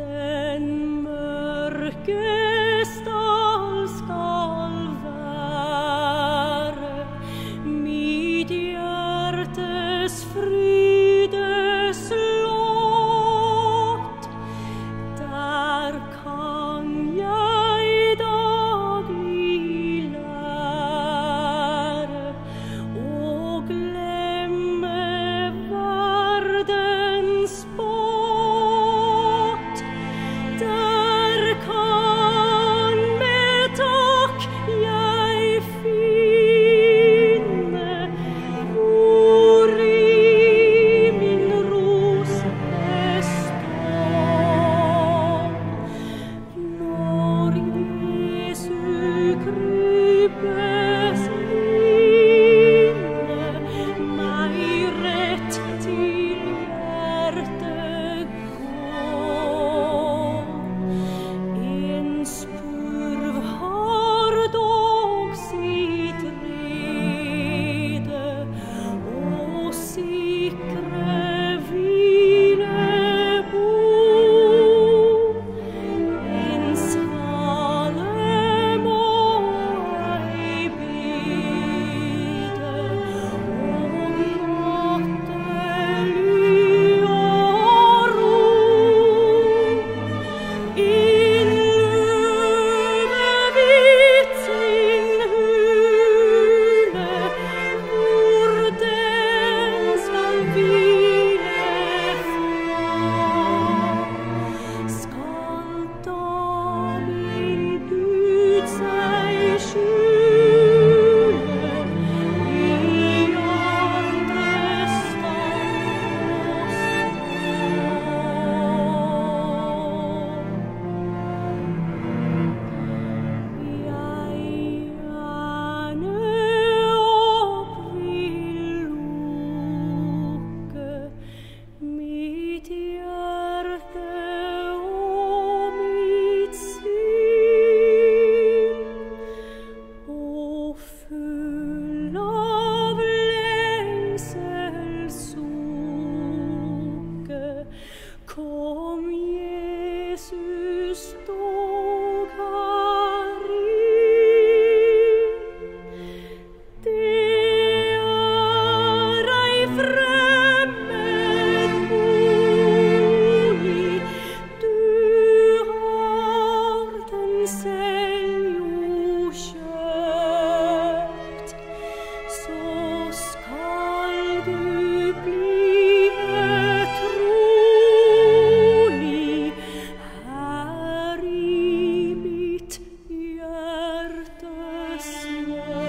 den mörken Deus.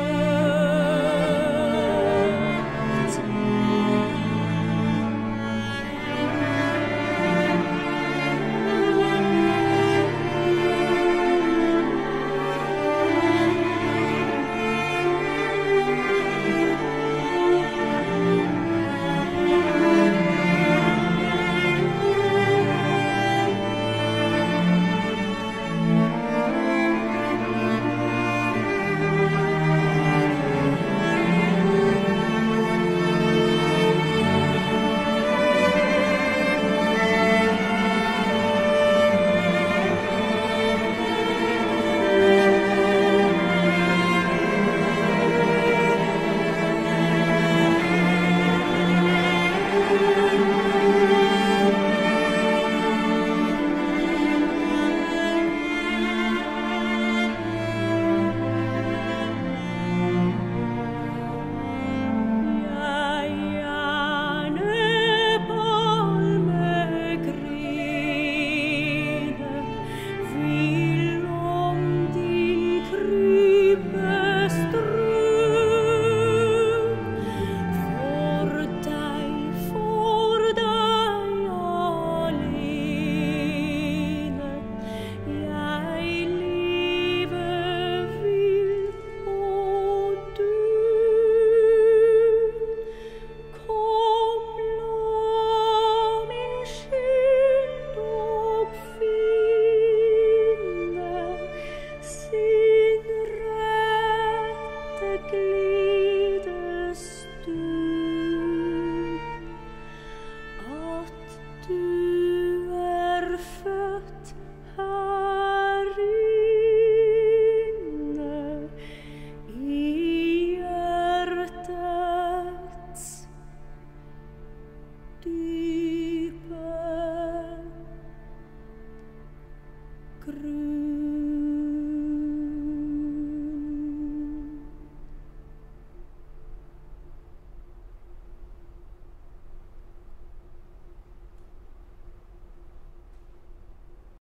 quickly.